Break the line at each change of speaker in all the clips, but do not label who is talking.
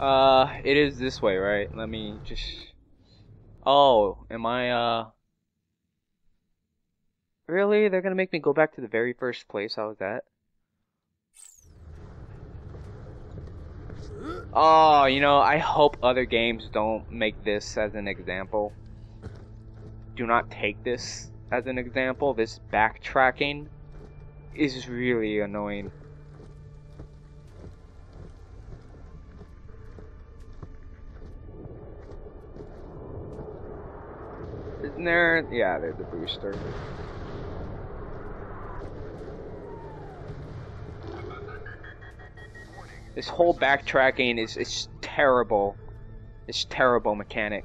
Uh, it is this way, right? Let me just. Oh, am I, uh. Really? They're gonna make me go back to the very first place I was at? Oh, you know, I hope other games don't make this as an example. Do not take this as an example. This backtracking is really annoying. There? Yeah, there's a booster. This whole backtracking is is terrible. It's terrible mechanic.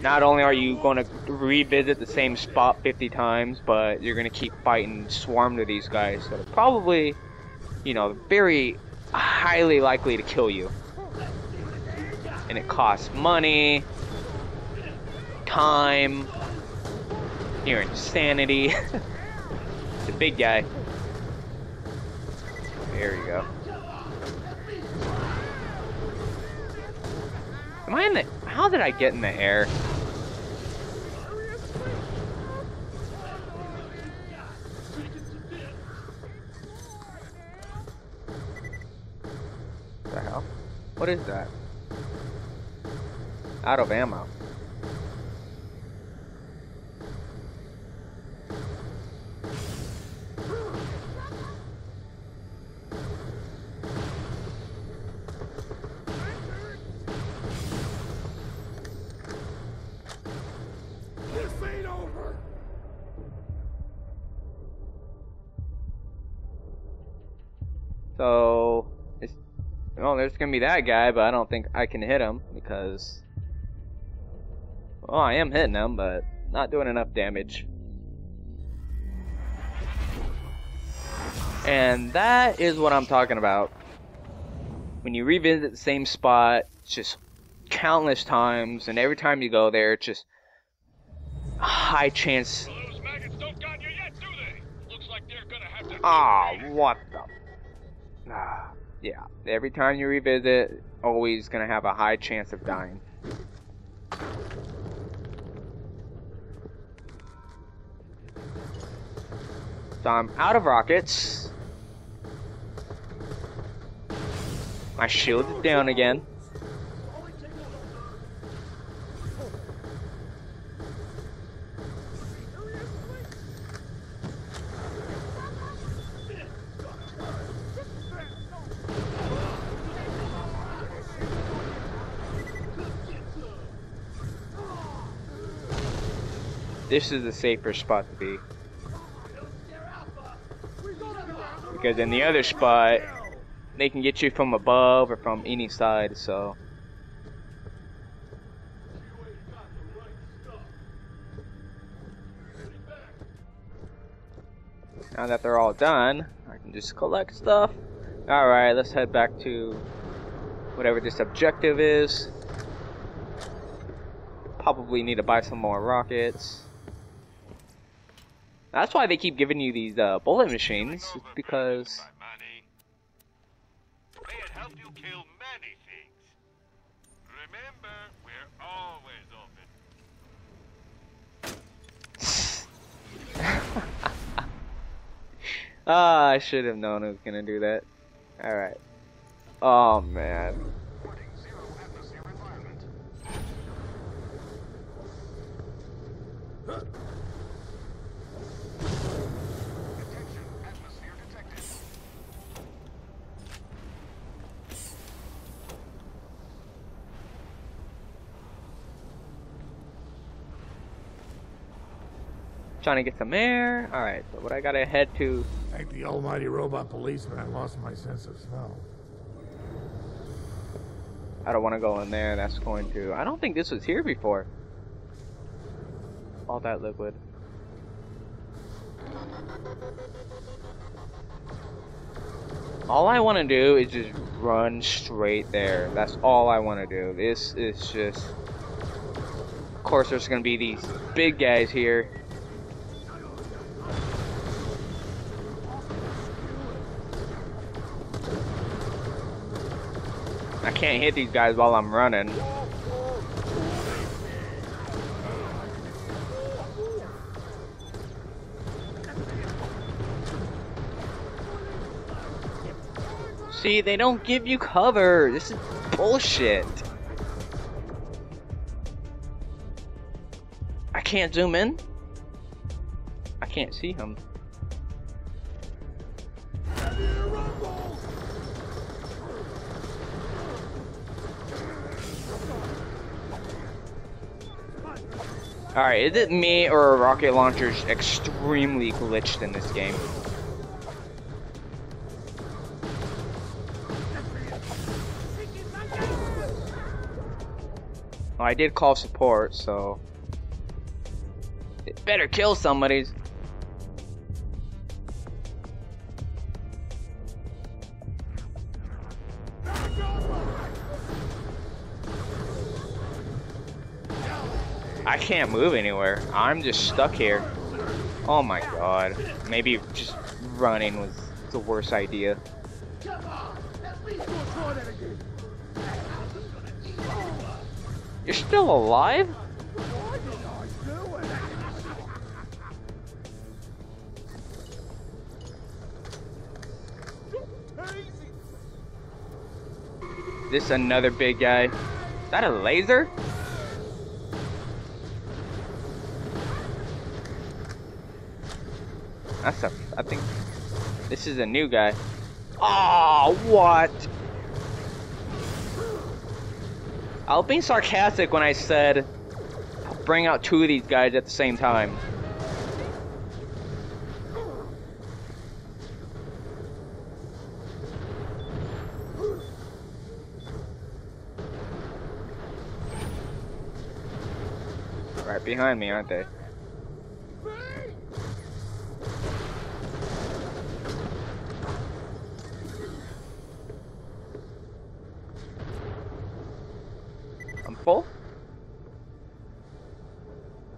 Not only are you going to revisit the same spot 50 times, but you're going to keep fighting swarmed of these guys that are probably, you know, very highly likely to kill you. And it costs money, time, your insanity. the big guy. There you go. Am I in the... How did I get in the air? the hell? What is that? Out of ammo. There's gonna be that guy, but I don't think I can hit him because, well, I am hitting him, but not doing enough damage. And that is what I'm talking about. When you revisit the same spot, just countless times, and every time you go there, it's just high chance. Ah, oh, what the? Ah, yeah. Every time you revisit, always gonna have a high chance of dying. So I'm out of rockets. My shield is down again. This is the safer spot to be. Because in the other spot, they can get you from above or from any side, so. Now that they're all done, I can just collect stuff. Alright, let's head back to whatever this objective is. Probably need to buy some more rockets. That's why they keep giving you these uh, bullet machines, because Ah, I should have known it was gonna do that. Alright. Oh man. Trying to get some air. Alright, so what I gotta head to
Like the almighty robot policeman, I lost my sense of smell.
I don't want to go in there. That's going to. I don't think this was here before. All that liquid. All I want to do is just run straight there. That's all I want to do. This is just. Of course, there's going to be these big guys here. Can't hit these guys while I'm running. See, they don't give you cover. This is bullshit. I can't zoom in. I can't see him. Alright, is it me or rocket launchers extremely glitched in this game? Well, I did call support, so... It better kill somebody's. Can't move anywhere. I'm just stuck here. Oh my god. Maybe just running was the worst idea. You're still alive? This another big guy. Is that a laser? That's a. I think this is a new guy. Oh, what? I was being sarcastic when I said bring out two of these guys at the same time. Right behind me, aren't they? I'm full?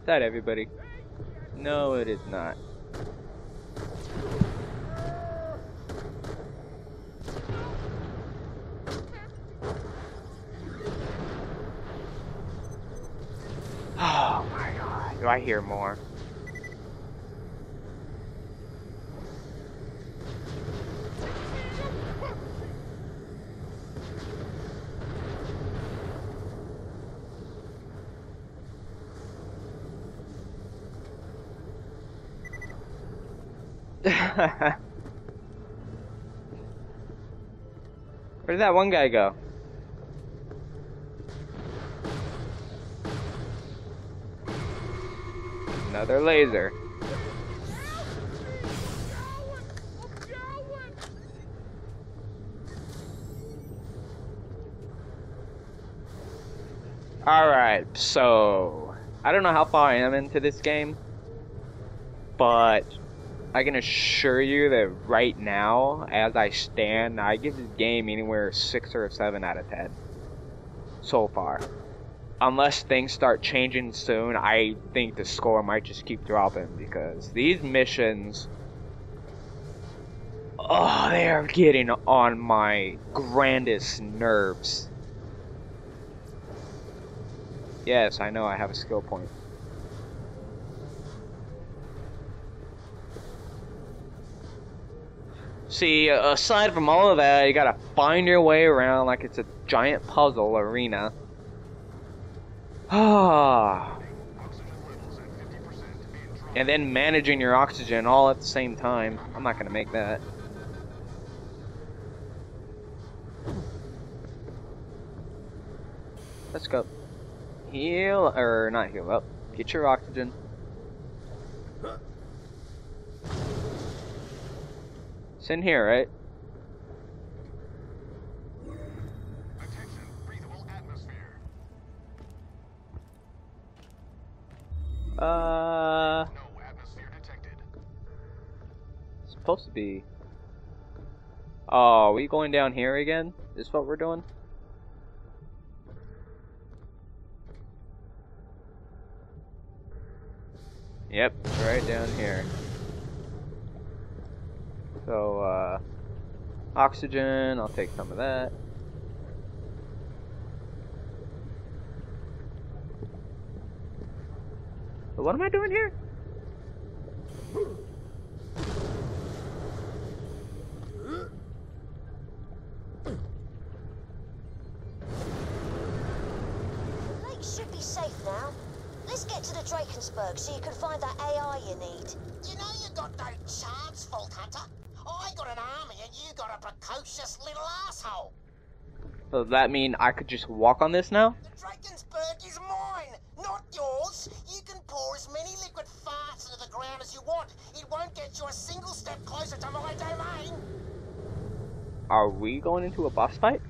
Is that everybody? No, it is not. Oh my god, do I hear more? Where did that one guy go? Another laser. Alright, so I don't know how far I am into this game, but I can assure you that right now, as I stand, I give this game anywhere six or seven out of ten. So far. Unless things start changing soon, I think the score might just keep dropping because these missions Oh, they are getting on my grandest nerves. Yes, I know I have a skill point. See, aside from all of that, you gotta find your way around like it's a giant puzzle arena. Ah. and then managing your oxygen all at the same time. I'm not gonna make that. Let's go. Heal, or not heal up. Get your oxygen. It's in here, right? Uh, no atmosphere detected. supposed to be. Oh, we going down here again? Is what we're doing? Yep, right down here. So, uh, oxygen, I'll take some of that. But what am I doing here?
The lake should be safe now. Let's get to the Drakensburg so you can find that AI you need.
You know you got no chance, Vault Hunter. I got an army and you got a precocious little asshole.
Does that mean I could just walk on this now?
The Drakensburg is mine, not yours. You can pour as many liquid farts into the ground as you want. It won't get you a single step closer to my domain.
Are we going into a boss fight?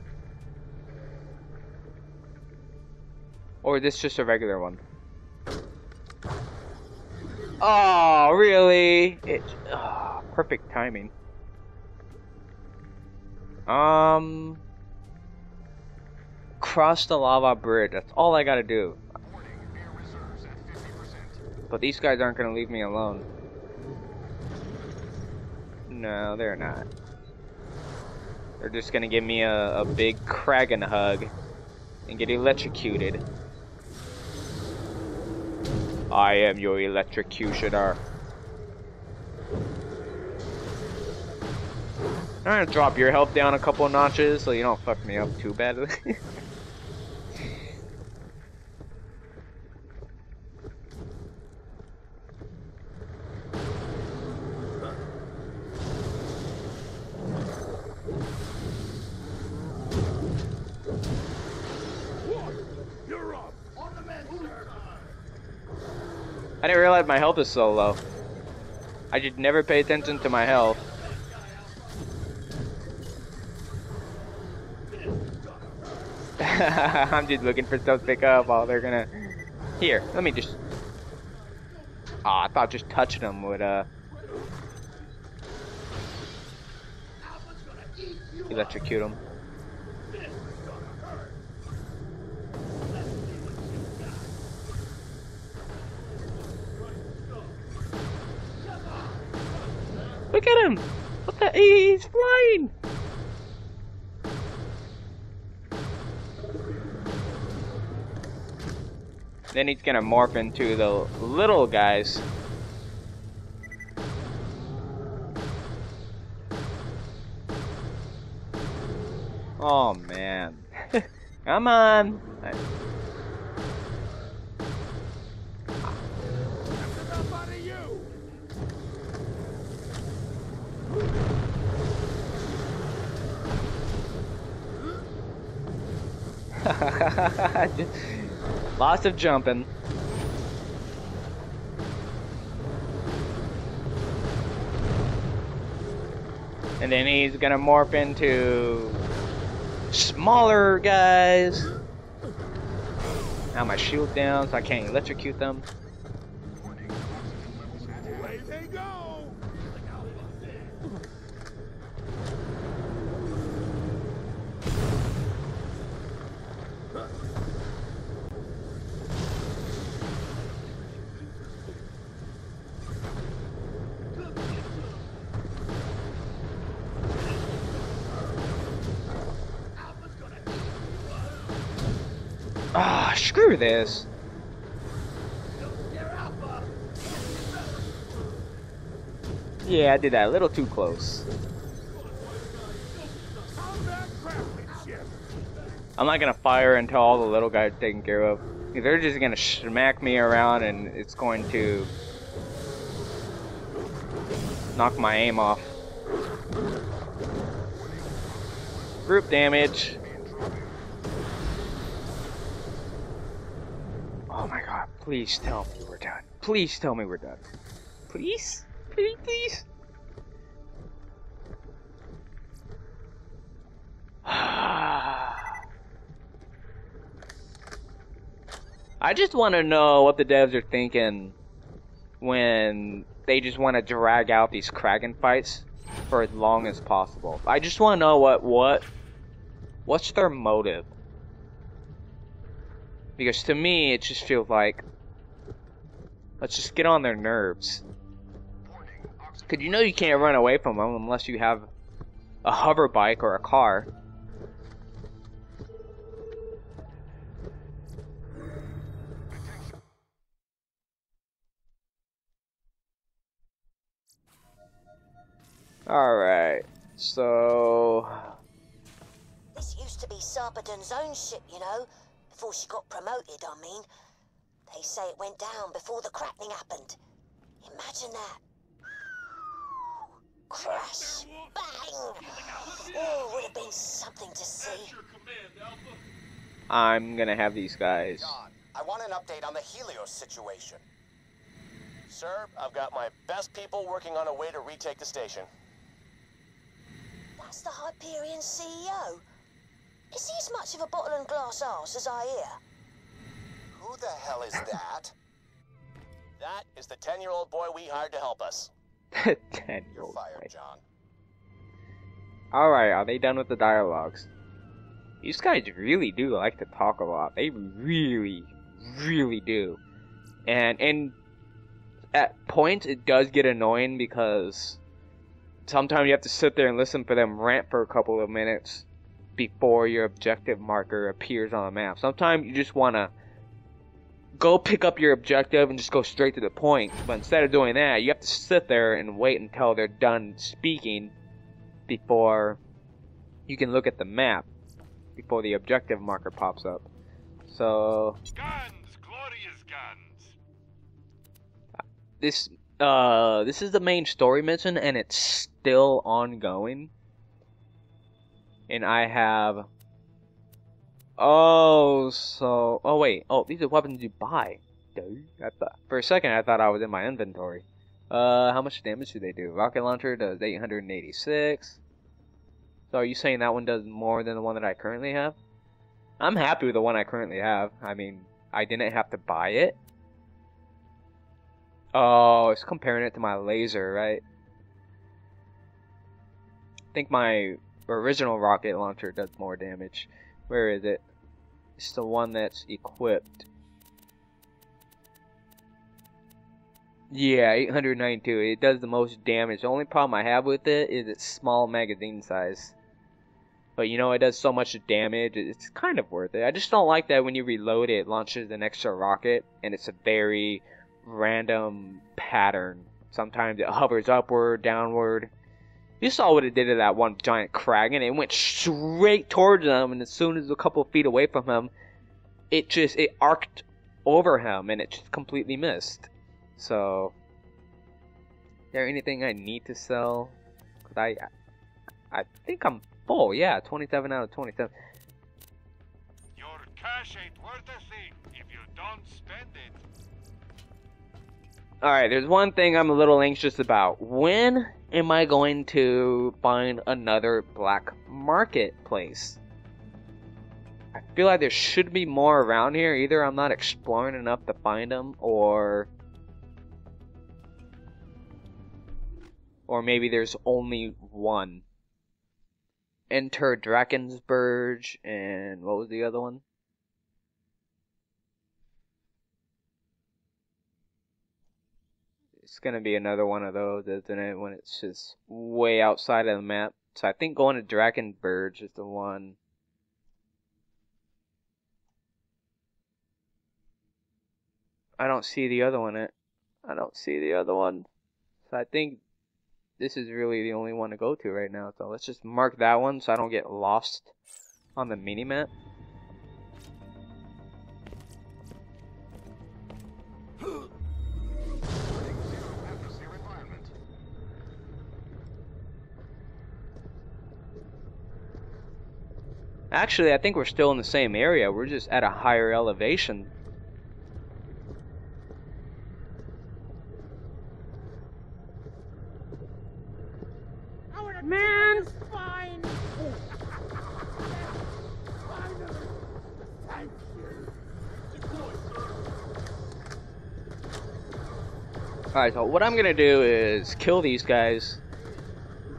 Or is this just a regular one? Oh, really? It, oh, perfect timing. Um, cross the lava bridge. That's all I gotta do. But these guys aren't gonna leave me alone. No, they're not. They're just gonna give me a, a big Kraggon hug and get electrocuted. I am your electrocutioner. I'm gonna drop your health down a couple notches so you don't fuck me up too badly. I didn't realize my health is so low. I should never pay attention to my health. I'm just looking for stuff to pick up while they're gonna. Here, let me just. Aw, I thought just touching them would, uh. Electrocute them. Look at him! What the? He's flying! Then he's gonna morph into the little guys. Oh man. Come on! Lots of jumping. And then he's gonna morph into smaller guys. Now my shield down so I can't electrocute them. This. Yeah, I did that a little too close. I'm not gonna fire until all the little guys are taken care of. They're just gonna smack me around and it's going to knock my aim off. Group damage. Oh my god, please tell me we're done. Please tell me we're done. Please? Please, please? I just want to know what the devs are thinking when they just want to drag out these Kraggon fights for as long as possible. I just want to know what what what's their motive. Because to me, it just feels like Let's just get on their nerves. Because you know you can't run away from them unless you have a hover bike or a car. Alright, so...
This used to be Zarpedon's own ship, you know. Before she got promoted, I mean. They say it went down before the cracking happened. Imagine that. Crash! Bang! Oh, would have been something to see.
I'm gonna have these guys.
John, I want an update on the Helios situation. Sir, I've got my best people working on a way to retake the station.
That's the Hyperion CEO. Is he as much of a bottle and glass arse as I hear?
Who the hell is that? that is the 10-year-old boy we hired to help us.
Ten year
You're
old
fired,
boy.
John.
Alright, are they done with the dialogues? These guys really do like to talk a lot. They really, really do. And and at points it does get annoying because sometimes you have to sit there and listen for them rant for a couple of minutes before your objective marker appears on the map. Sometimes you just want to go pick up your objective and just go straight to the point. But instead of doing that, you have to sit there and wait until they're done speaking before you can look at the map before the objective marker pops up. So
Guns, glorious guns.
this uh this is the main story mission and it's still ongoing. And I have Oh so oh wait, oh these are weapons you buy. For a second I thought I was in my inventory. Uh how much damage do they do? Rocket launcher does eight hundred and eighty six. So are you saying that one does more than the one that I currently have? I'm happy with the one I currently have. I mean, I didn't have to buy it. Oh, it's comparing it to my laser, right? I think my original rocket launcher does more damage. Where is it? It's the one that's equipped. Yeah, 892. It does the most damage. The only problem I have with it is its small magazine size. But you know, it does so much damage, it's kind of worth it. I just don't like that when you reload it, it launches an extra rocket, and it's a very random pattern. Sometimes it hovers upward, downward. You saw what it did to that one giant Kraggon. It went straight towards him, and as soon as a couple feet away from him, it just it arced over him, and it just completely missed. So, is there anything I need to sell? Cause I, I think I'm full. Yeah, 27 out of 27.
Your cash ain't worth a thing if you don't spend it.
Alright, there's one thing I'm a little anxious about. When am I going to find another black marketplace? I feel like there should be more around here. Either I'm not exploring enough to find them, or. Or maybe there's only one. Enter Drakensburg, and what was the other one? It's gonna be another one of those, isn't it? When it's just way outside of the map. So I think going to Drakensburg is the one. I don't see the other one. It. I don't see the other one. So I think this is really the only one to go to right now. So let's just mark that one so I don't get lost on the mini map. Actually, I think we're still in the same area. We're just at a higher elevation. Man!
Fine.
Alright, so what I'm gonna do is kill these guys,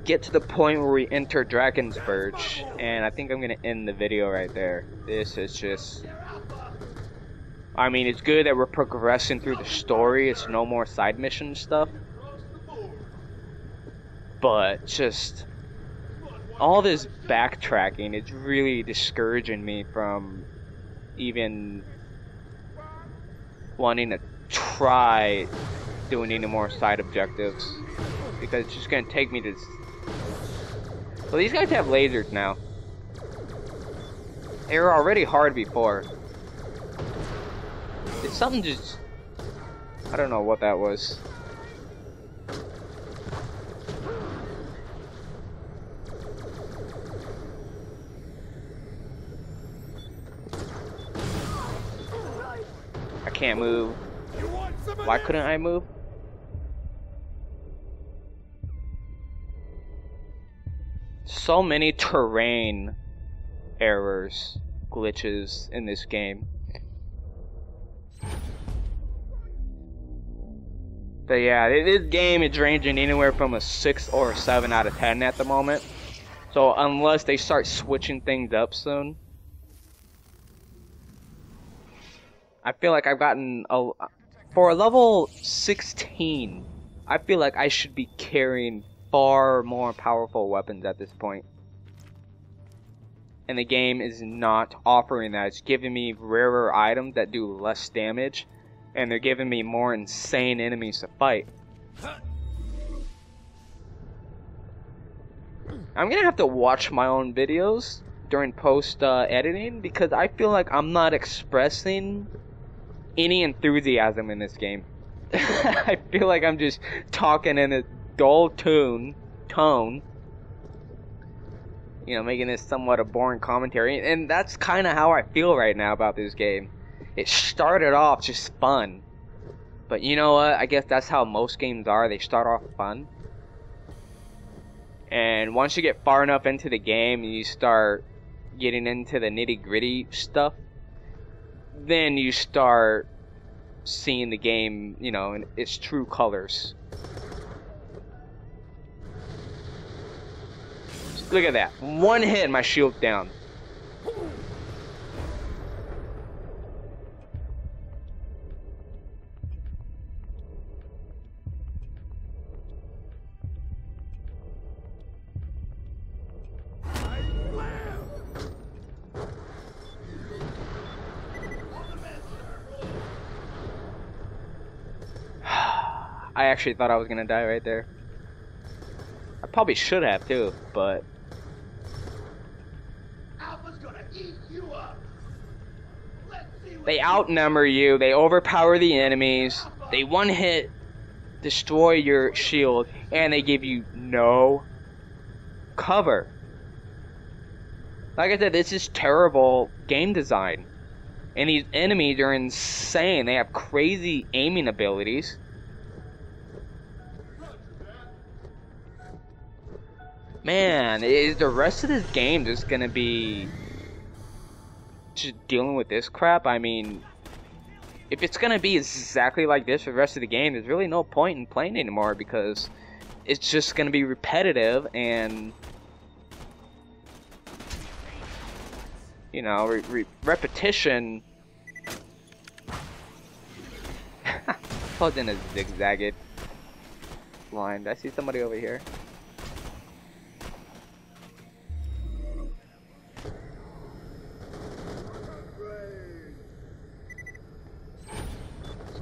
get to the point where we enter Drakensburg, and I think I'm gonna end the video right there. This is just. I mean, it's good that we're progressing through the story, it's no more side mission stuff. But just. All this backtracking is really discouraging me from even wanting to try doing any more side objectives because it's just gonna take me to Well, these guys have lasers now. They were already hard before. Did something just... I don't know what that was. I can't move. Why couldn't I move? So many terrain errors, glitches in this game. But yeah, this game is ranging anywhere from a 6 or a 7 out of 10 at the moment. So unless they start switching things up soon, I feel like I've gotten a for a level 16. I feel like I should be carrying far more powerful weapons at this point. And the game is not offering that. It's giving me rarer items that do less damage, and they're giving me more insane enemies to fight. I'm gonna have to watch my own videos during post uh, editing because I feel like I'm not expressing any enthusiasm in this game. I feel like I'm just talking in a dull tune, tone. You know, making this somewhat a boring commentary, and that's kind of how I feel right now about this game. It started off just fun, but you know what? I guess that's how most games are. They start off fun, and once you get far enough into the game, you start getting into the nitty gritty stuff then you start seeing the game, you know, in its true colors. Look at that. One hit, my shield down. I actually thought I was gonna die right there. I probably should have too, but they outnumber you. They overpower the enemies. They one hit destroy your shield, and they give you no cover. Like I said, this is terrible game design. And these enemies are insane. They have crazy aiming abilities. Man, is the rest of this game just gonna be just dealing with this crap? I mean, if it's gonna be exactly like this for the rest of the game, there's really no point in playing anymore because it's just gonna be repetitive and you know, re re repetition. Plugged in a zigzagged line. I see somebody over here?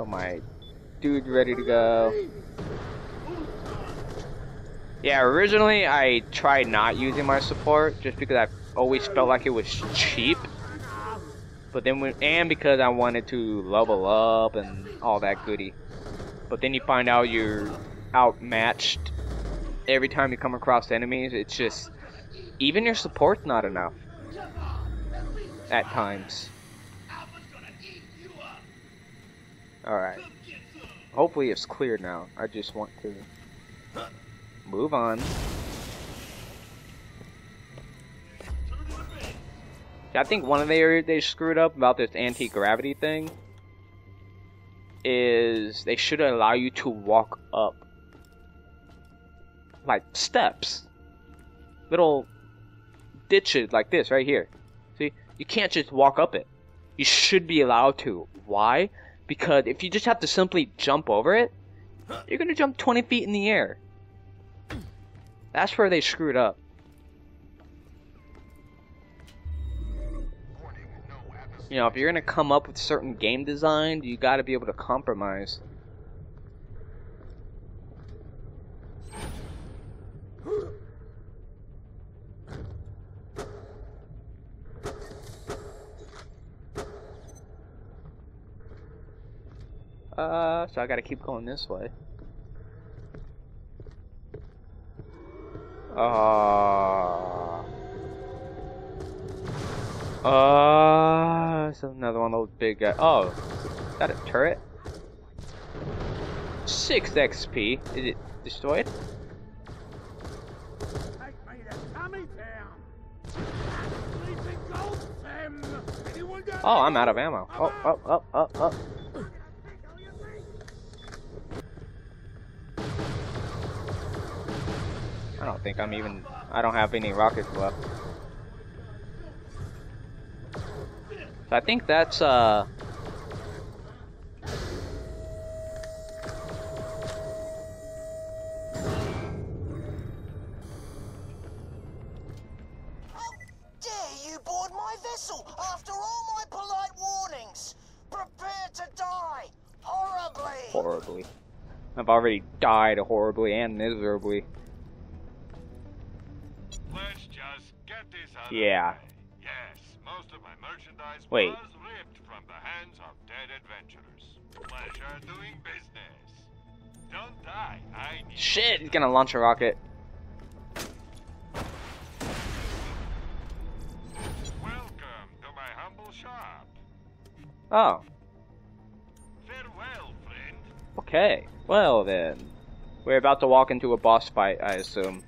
My dude's ready to go. Yeah, originally I tried not using my support just because I always felt like it was cheap. But then when, and because I wanted to level up and all that goody. But then you find out you're outmatched every time you come across enemies. It's just even your support's not enough at times. Alright. Hopefully it's clear now. I just want to move on. I think one of the areas they screwed up about this anti-gravity thing is they should allow you to walk up like steps. Little ditches like this right here. See? You can't just walk up it. You should be allowed to. Why? Because if you just have to simply jump over it, you're gonna jump 20 feet in the air. That's where they screwed up. You know, if you're gonna come up with certain game design, you gotta be able to compromise. Uh, so I gotta keep going this way. Uh. Uh, so another one of those big guys. Oh, is that a turret? 6 XP. Is it destroyed?
Take me to Tommy Town. Sleeping Anyone got
Oh, I'm out of ammo. Oh, oh, oh, oh, oh. Don't think I'm even. I don't have any rockets left. So I think that's uh.
How dare you board my vessel after all my polite warnings? Prepare to die horribly.
horribly. I've already died horribly and miserably. Yeah.
of the way. Yes, most of my merchandise
Wait.
was ripped from the hands of dead adventurers. Pleasure doing business. Don't die. I need
Shit, he's gonna launch a rocket.
Welcome to my humble shop.
Oh,
Farewell, friend.
okay. Well then. We're about to walk into a boss fight, I assume.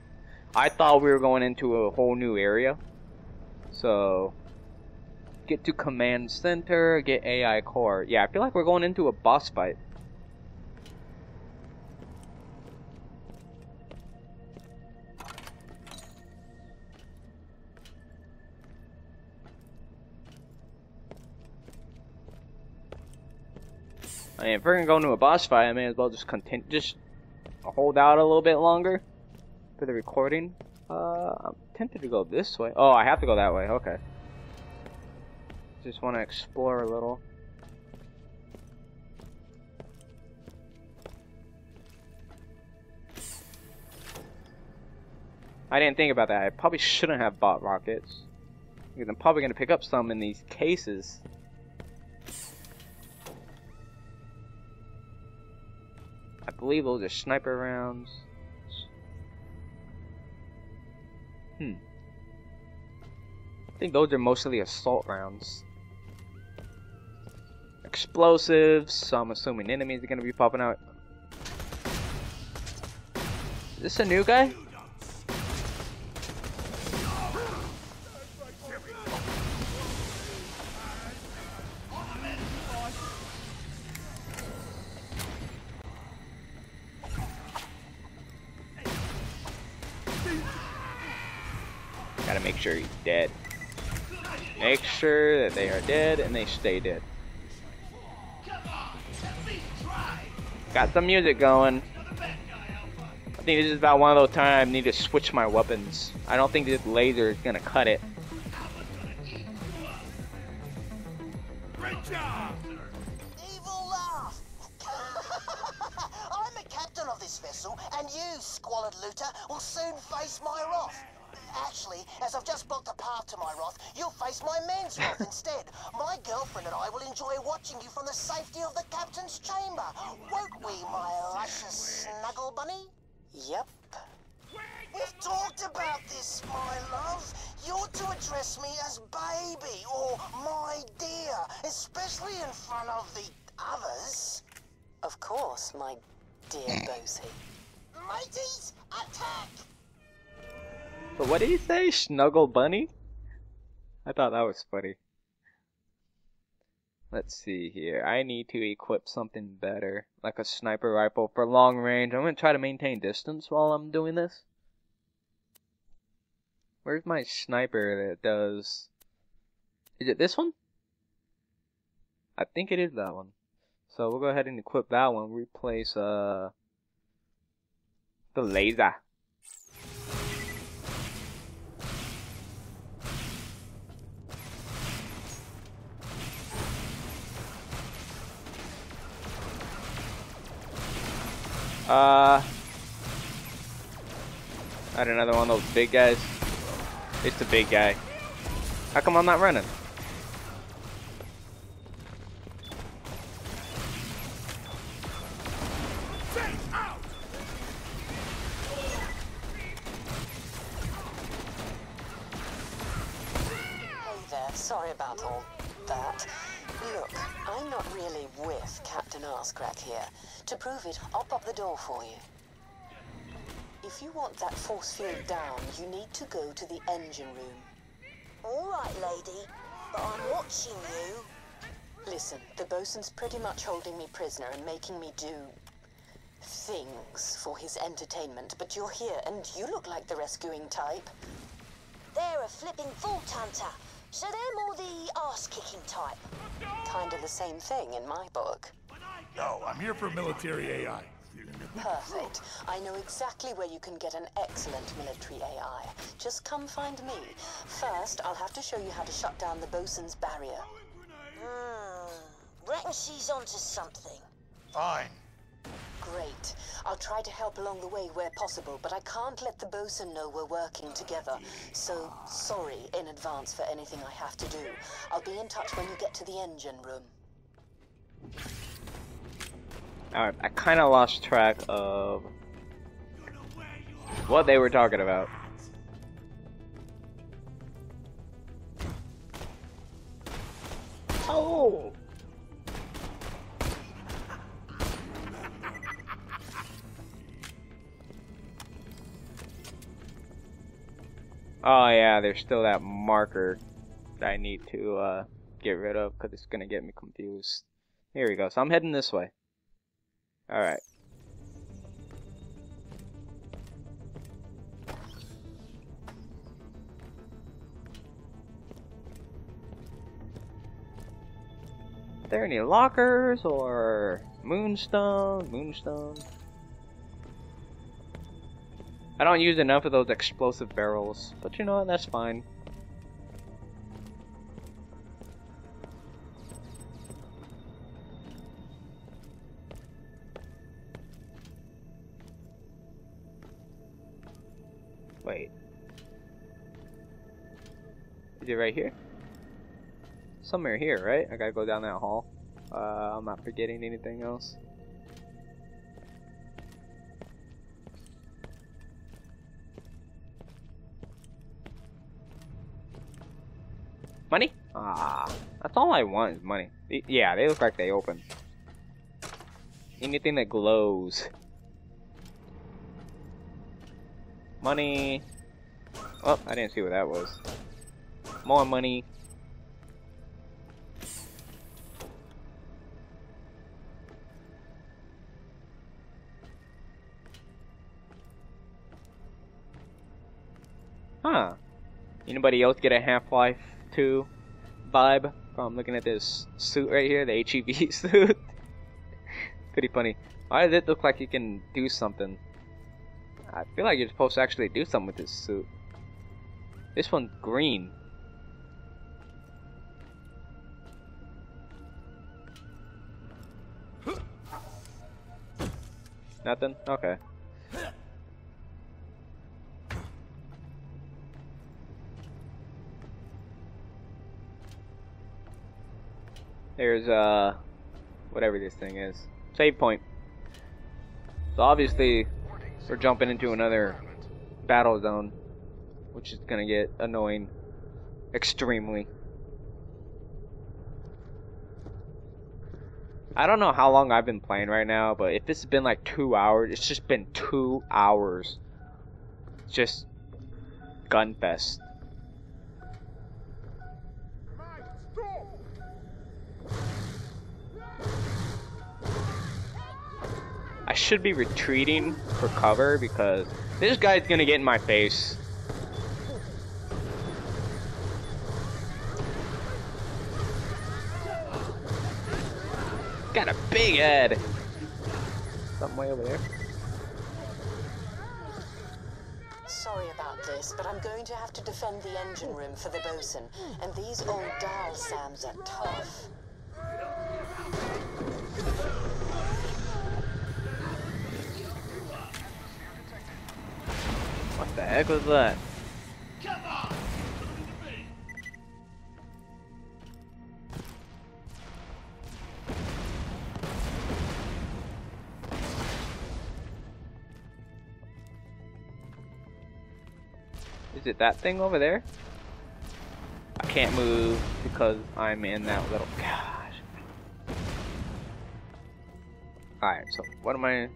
I thought we were going into a whole new area. So. Get to command center, get AI core. Yeah, I feel like we're going into a boss fight. I mean, if we're gonna go into a boss fight, I may as well just continue, just hold out a little bit longer for the recording. Uh, I'm tempted to go this way. Oh, I have to go that way. Okay. Just want to explore a little. I didn't think about that. I probably shouldn't have bought rockets. Because I'm probably going to pick up some in these cases. I believe those are sniper rounds. Hmm. I think those are mostly assault rounds. Explosives, so I'm assuming enemies are gonna be popping out. Is this a new guy? Gotta make sure he's dead. Make sure that they are dead and they stay dead. Got some music going. I think this is about one of those times I need to switch my weapons. I don't think this laser is gonna cut it.
Snuggle bunny?
I thought that was funny. Let's see here. I need to equip something better, like a sniper rifle for long range. I'm gonna try to maintain distance while I'm doing this. Where's my sniper that does... Is it this one? I think it is that one. So we'll go ahead and equip that one. Replace, uh... The laser. Uh, had another one of those big guys. It's the big guy. How come I'm not running?
Force field down, you need to go to the engine room.
All right, lady, but I'm watching you.
Listen, the bosun's pretty much holding me prisoner and making me do things for his entertainment, but you're here and you look like the rescuing type.
They're a flipping vault hunter, so they're more the ass-kicking type.
Kind of the same thing in my book.
No, I'm here for military AI.
Perfect. I know exactly where you can get an excellent military AI. Just come find me. First, I'll have to show you how to shut down the bosun's barrier.
Hmm. Reckon she's onto something.
Fine.
Great. I'll try to help along the way where possible, but I can't let the bosun know we're working together. So, sorry in advance for anything I have to do. I'll be in touch when you get to the engine room.
Alright, I kind of lost track of what they were talking about. Oh! Oh yeah, there's still that marker that I need to uh, get rid of because it's gonna get me confused. Here we go. So I'm heading this way. Alright. Are there any lockers or moonstone? Moonstone. I don't use enough of those explosive barrels, but you know what? That's fine. Somewhere here, right? I gotta go down that hall. Uh, I'm not forgetting anything else. Money? Ah, that's all I want is money. Yeah, they look like they open. Anything that glows. Money. Oh, I didn't see what that was. More money. Huh. Anybody else get a Half-Life 2 vibe from looking at this suit right here, the HEV suit? Pretty funny. Why does it look like you can do something? I feel like you're supposed to actually do something with this suit. This one's green. Nothing? Okay. There's, uh, whatever this thing is. Save point. So obviously, we're jumping into another battle zone, which is gonna get annoying. Extremely. I don't know how long I've been playing right now, but if it's been like two hours, it's just been two hours. Just gunfest. Should be retreating for cover because this guy's gonna get in my face. Got a big head. Something way over there.
Sorry about this, but I'm going to have to defend the engine room for the bosun, and these old Dahl Sams are tough.
What the heck was that? Is it that thing over there? I can't move because I'm in that little. Gosh. Alright, so what am I.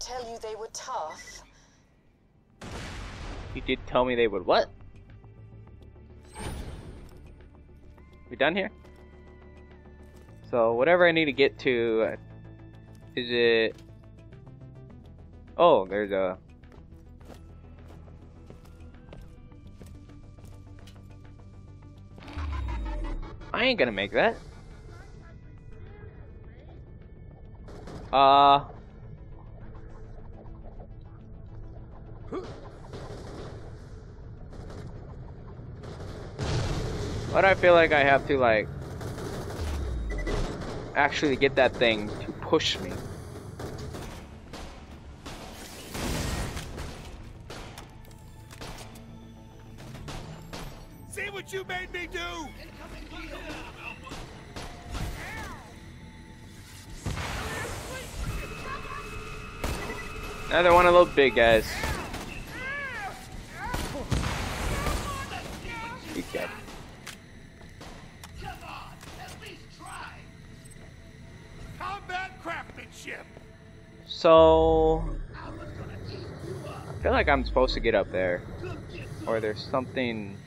tell you they were tough.
You did tell me they would what? We done here? So whatever I need to get to, uh, is it? Oh, there's a. I ain't gonna make that. Uh. Do I feel like I have to like actually get that thing to push me?
See what you made me do?
Another one of those big guys. So I feel like I'm supposed to get up there. Or there's something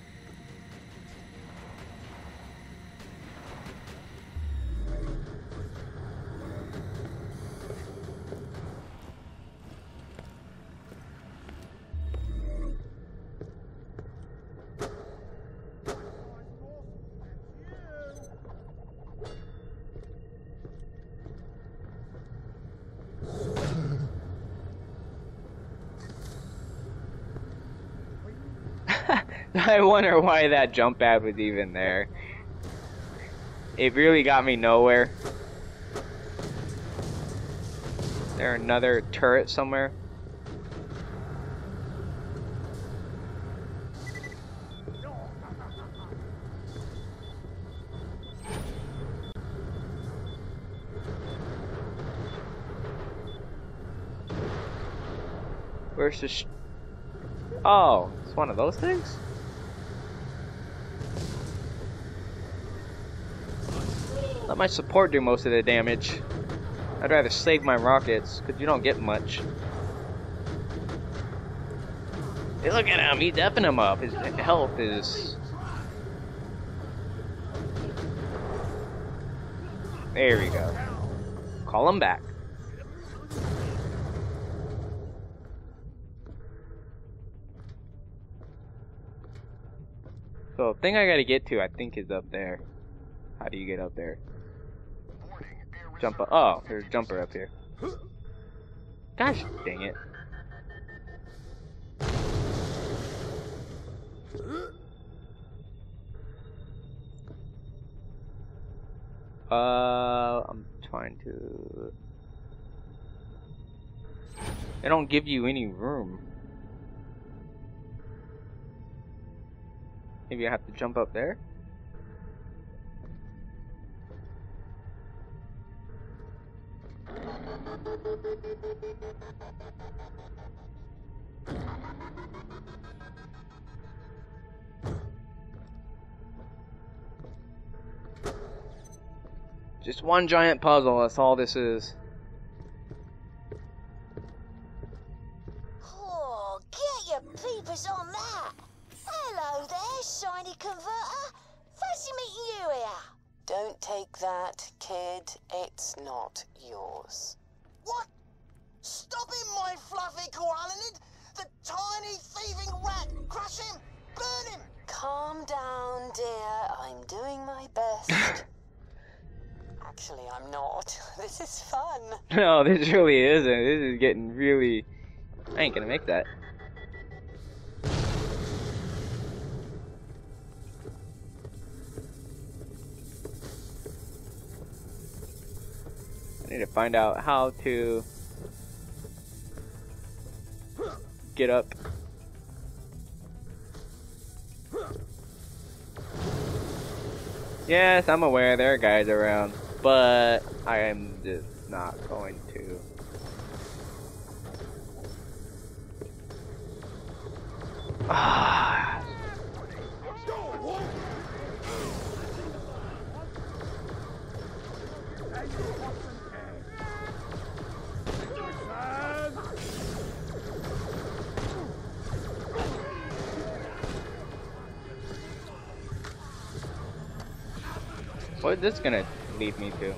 I wonder why that jump pad was even there. It really got me nowhere. There another turret somewhere? Where's the Oh, it's one of those things? Let my support do most of the damage. I'd rather save my rockets, because you don't get much. Hey, look at him, he's effing him up. His health is... There we go. Call him back. So, the thing I gotta get to, I think, is up there. How do you get up there? Jump up. Oh, there's a jumper up here. Gosh dang it. Uh, I'm trying to. They don't give you any room. Maybe I have to jump up there? Just one giant puzzle, that's all this is.
Oh, get your peepers on that. Hello there, shiny converter. Fancy meeting you here.
Don't take that, kid. It's not yours.
What? Stop him, my fluffy koalanid! The tiny thieving rat! Crush him! Burn him!
Calm down, dear. I'm doing my best. Actually, I'm not. This is fun.
No, this really isn't. This is getting really. I ain't gonna make that. Need to find out how to get up. Yes, I'm aware there are guys around. but I am just not going to. Ah. What is this gonna lead me to?